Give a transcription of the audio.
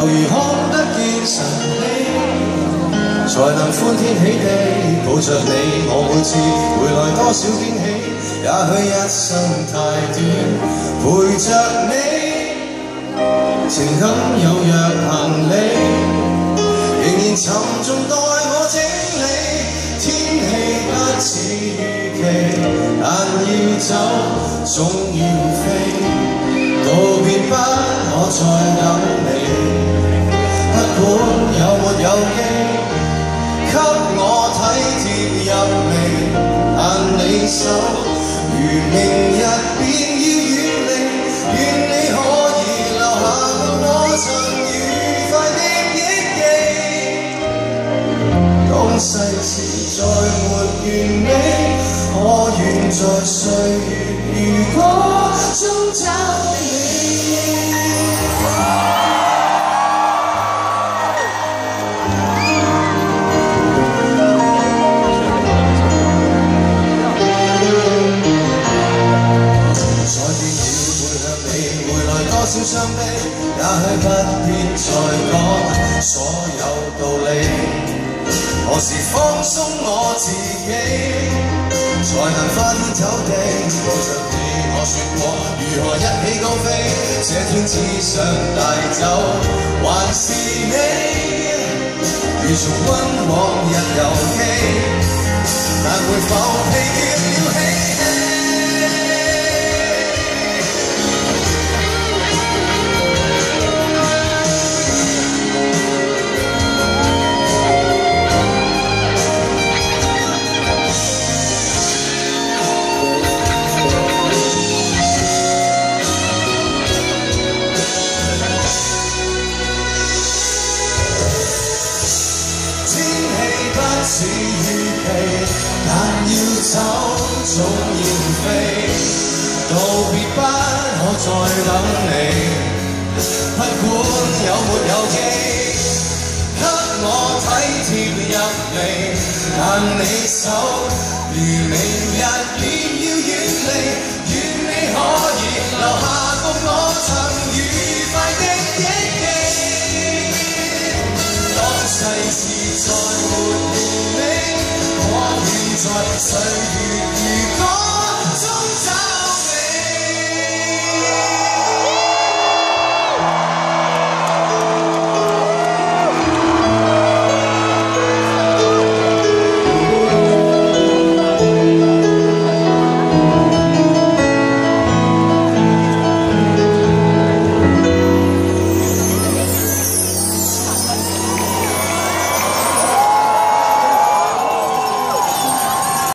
猶如看得見神迹，才能歡天喜地抱着你。我每次回來多少驚喜，也許一生太短，陪着你，情感有若行李，仍然沉重待我整理。天氣不似預期，但要走總要飛，道別不可再等你。不管有沒有機，給我體貼入微，但你手如明日便要遠離，願你可以留下我曾愉快的憶記。當世事再沒完美，可願在歲月如歌中找少伤悲，也许不必再讲所有道理。何时放松我自己，才能翻天酒地抱着你？我说过如何一起高飞。这天只想带走还是你，如重温往日游戏，但会否疲倦了嬉戲？似預期，但要走總要飛，道別不可再等你。不管有沒有機，給我體貼入微，但你手如明日便要遠離，願你可以留下共我曾愉快的憶記。當世事再沒完美，可願在歲月